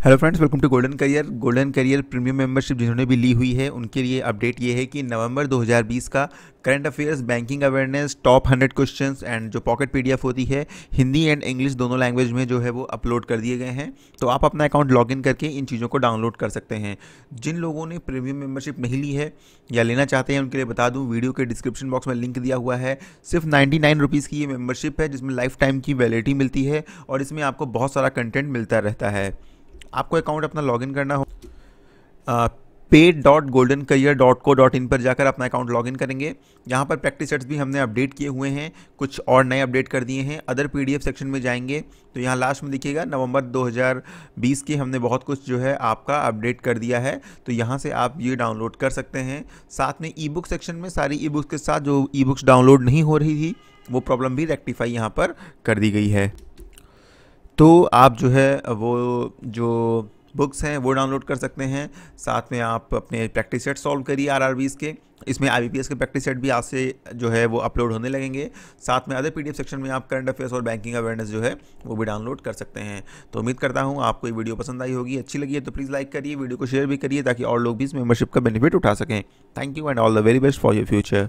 Hello friends welcome to golden career golden career premium membership जिन्होंने भी ली हुई है, उनके लिए अपडेट ये है कि नवंबर 2020 का current affairs banking awareness top 100 questions and जो पॉकेट पीडीएफ होती है, हिंदी एंड इंग्लिश दोनों लैंग्वेज में जो है वो अपलोड कर दिए गए हैं। तो आप अपना अकाउंट लॉगिन करके इन चीज़ों को डाउनलोड कर सकते हैं। जिन लोगों ने प्रीमियम मेम्बरशिप नहीं ली है या लेना चाहते हैं, उनके लिए बता दूँ वीडियो के डिस्क्रिप्शन बॉक्स में लिंक दिया हुआ है। सिर्फ़ नाइन्टी नाइन की ये मेम्बरशिप है, जिसमें लाइफ टाइम की वैलिडिटी मिलती है और इसमें आपको बहुत सारा कंटेंट मिलता रहता है। आपको अकाउंट अपना लॉगिन करना हो पे dot golden career dot co dot in पर जाकर अपना अकाउंट लॉगिन करेंगे। यहाँ पर प्रैक्टिस सेट्स भी हमने अपडेट किए हुए हैं, कुछ और नए अपडेट कर दिए हैं अदर पीडीएफ सेक्शन में जाएँगे। तो यहाँ लास्ट में देखिएगा नवंबर 2020 के हमने बहुत कुछ जो है आपका अपडेट कर दिया है। तो यहाँ से आप ये डाउनलोड कर सकते हैं। साथ में ई बुक सेक्शन में सारी ई बुक्स के साथ जो ई बुक्स डाउनलोड नहीं हो रही थी, वो प्रॉब्लम भी रेक्टिफाई यहाँ पर कर दी गई है। तो आप जो है, वो जो बुक्स हैं, वो डाउनलोड कर सकते हैं। साथ में आप अपने प्रैक्टिस सेट सॉल्व करिए आर आर के। इसमें आईबीपीएस के प्रैक्टिस सेट भी आज से जो है, वो अपलोड होने लगेंगे। साथ में अदर पीडीएफ सेक्शन में आप करंट अफेयर्स और बैंकिंग अवेयरनेस जो है, वो भी डाउनलोड कर सकते हैं। तो उम्मीद करता हूँ, आपको ये वीडियो पसंद आई होगी। अच्छी लगी है तो प्लीज़ लाइक करिए वीडियो को शेयर भी करिए ताकि और लोग भी इस मेंबरशिप का बेनिफिट उठा सकें। Thank you and all the very best for your future